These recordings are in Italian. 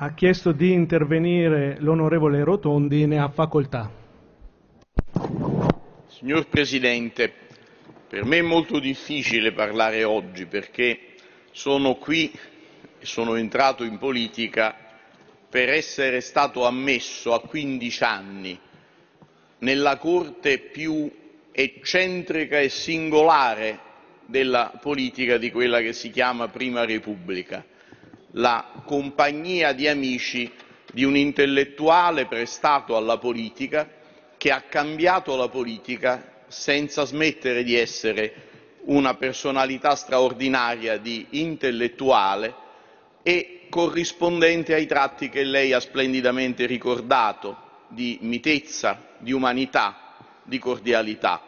Ha chiesto di intervenire l'onorevole Rotondi, ne ha facoltà. Signor Presidente, per me è molto difficile parlare oggi perché sono qui e sono entrato in politica per essere stato ammesso a 15 anni nella corte più eccentrica e singolare della politica di quella che si chiama Prima Repubblica, la compagnia di amici di un intellettuale prestato alla politica che ha cambiato la politica senza smettere di essere una personalità straordinaria di intellettuale e corrispondente ai tratti che lei ha splendidamente ricordato di mitezza, di umanità, di cordialità.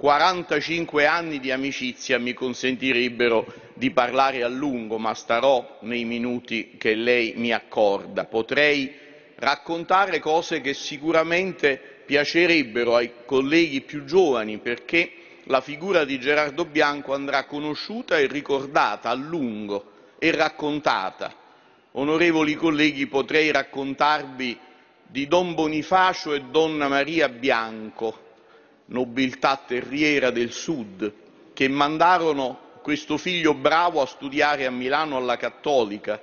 45 anni di amicizia mi consentirebbero di parlare a lungo, ma starò nei minuti che lei mi accorda. Potrei raccontare cose che sicuramente piacerebbero ai colleghi più giovani, perché la figura di Gerardo Bianco andrà conosciuta e ricordata a lungo e raccontata. Onorevoli colleghi, potrei raccontarvi di Don Bonifacio e Donna Maria Bianco, nobiltà terriera del Sud, che mandarono questo figlio bravo a studiare a Milano alla Cattolica,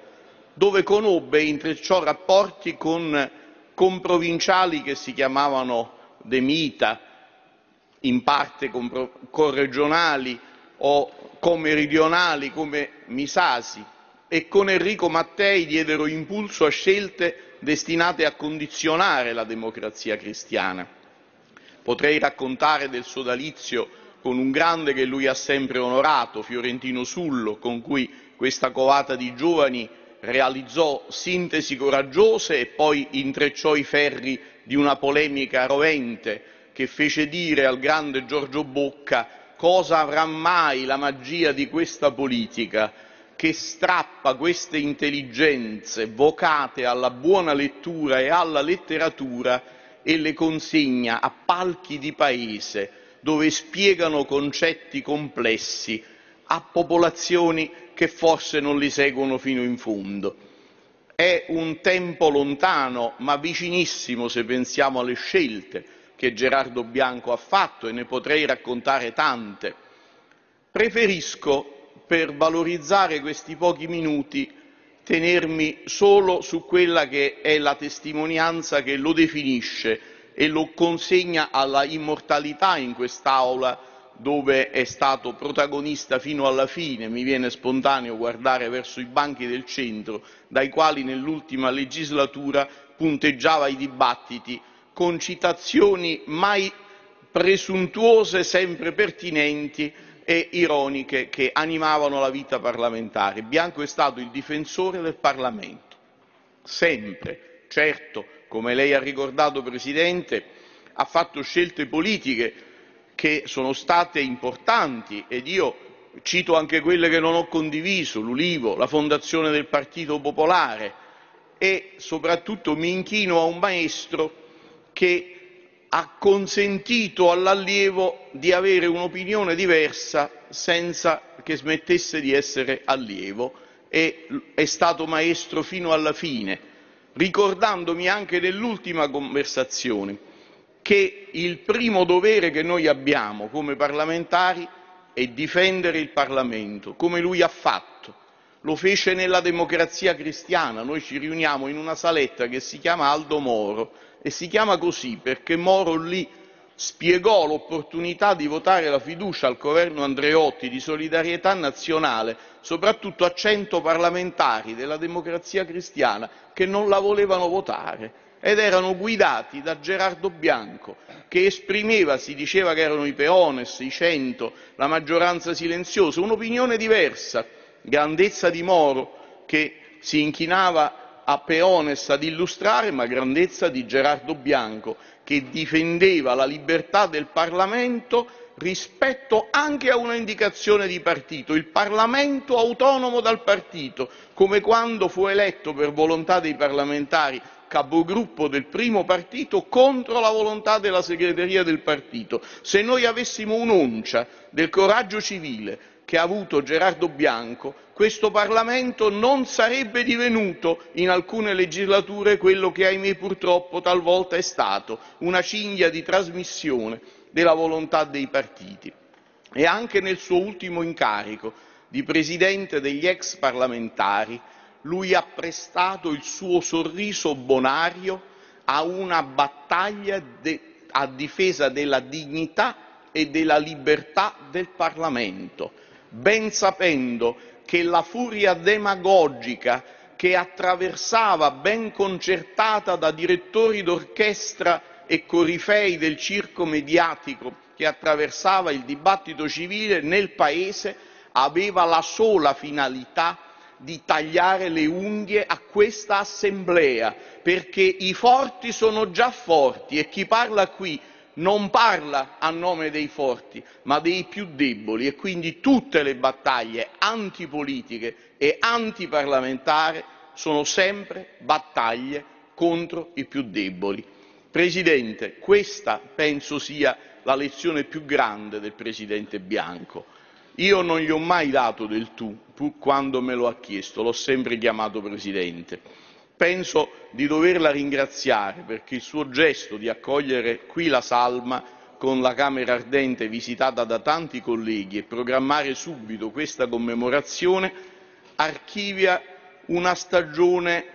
dove conobbe e intrecciò rapporti con comprovinciali che si chiamavano De Mita, in parte corregionali o comeridionali come Misasi, e con Enrico Mattei diedero impulso a scelte destinate a condizionare la democrazia cristiana. Potrei raccontare del sodalizio con un grande che lui ha sempre onorato, Fiorentino Sullo, con cui questa covata di giovani realizzò sintesi coraggiose e poi intrecciò i ferri di una polemica rovente che fece dire al grande Giorgio Bocca cosa avrà mai la magia di questa politica che strappa queste intelligenze vocate alla buona lettura e alla letteratura e le consegna a palchi di paese dove spiegano concetti complessi a popolazioni che forse non li seguono fino in fondo. È un tempo lontano ma vicinissimo se pensiamo alle scelte che Gerardo Bianco ha fatto e ne potrei raccontare tante. Preferisco per valorizzare questi pochi minuti tenermi solo su quella che è la testimonianza che lo definisce e lo consegna alla immortalità in quest'Aula dove è stato protagonista fino alla fine, mi viene spontaneo guardare verso i banchi del centro, dai quali nell'ultima legislatura punteggiava i dibattiti con citazioni mai presuntuose, sempre pertinenti e ironiche che animavano la vita parlamentare. Bianco è stato il difensore del Parlamento, sempre. Certo, come lei ha ricordato, Presidente, ha fatto scelte politiche che sono state importanti ed io cito anche quelle che non ho condiviso, l'Ulivo, la fondazione del Partito Popolare e soprattutto mi inchino a un maestro che ha consentito all'allievo di avere un'opinione diversa senza che smettesse di essere allievo e è stato maestro fino alla fine, ricordandomi anche nell'ultima conversazione che il primo dovere che noi abbiamo come parlamentari è difendere il Parlamento, come lui ha fatto. Lo fece nella democrazia cristiana, noi ci riuniamo in una saletta che si chiama Aldo Moro e si chiama così perché Moro lì spiegò l'opportunità di votare la fiducia al governo Andreotti di solidarietà nazionale soprattutto a cento parlamentari della democrazia cristiana che non la volevano votare ed erano guidati da Gerardo Bianco che esprimeva, si diceva che erano i peones, i cento, la maggioranza silenziosa, un'opinione diversa, grandezza di Moro che si inchinava a Peones ad illustrare, ma grandezza di Gerardo Bianco, che difendeva la libertà del Parlamento rispetto anche a una indicazione di partito, il Parlamento autonomo dal partito, come quando fu eletto per volontà dei parlamentari capogruppo del primo partito contro la volontà della segreteria del partito. Se noi avessimo un'oncia del coraggio civile che ha avuto Gerardo Bianco, questo Parlamento non sarebbe divenuto in alcune legislature quello che ahimè purtroppo talvolta è stato, una cinghia di trasmissione della volontà dei partiti. E anche nel suo ultimo incarico di Presidente degli ex parlamentari, lui ha prestato il suo sorriso bonario a una battaglia a difesa della dignità e della libertà del Parlamento, ben sapendo che la furia demagogica che attraversava, ben concertata da direttori d'orchestra e corifei del circo mediatico il dibattito civile nel Paese, aveva la sola finalità di tagliare le unghie a questa Assemblea, perché i forti sono già forti e chi parla qui non parla a nome dei forti, ma dei più deboli e quindi tutte le battaglie antipolitiche e antiparlamentari sono sempre battaglie contro i più deboli. Presidente, questa penso sia la lezione più grande del Presidente Bianco. Io non gli ho mai dato del tu, pur quando me lo ha chiesto, l'ho sempre chiamato Presidente. Penso di doverla ringraziare perché il suo gesto di accogliere qui la salma con la Camera Ardente visitata da tanti colleghi e programmare subito questa commemorazione archivia una stagione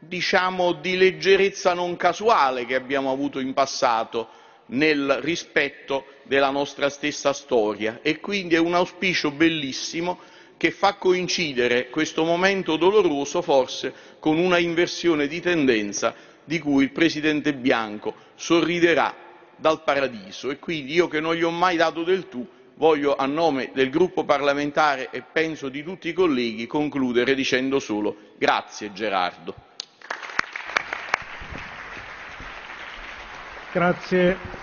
diciamo di leggerezza non casuale che abbiamo avuto in passato nel rispetto della nostra stessa storia. E quindi è un auspicio bellissimo che fa coincidere questo momento doloroso forse con una inversione di tendenza di cui il presidente Bianco sorriderà dal paradiso e quindi io che non gli ho mai dato del tu voglio a nome del gruppo parlamentare e penso di tutti i colleghi concludere dicendo solo grazie Gerardo. Grazie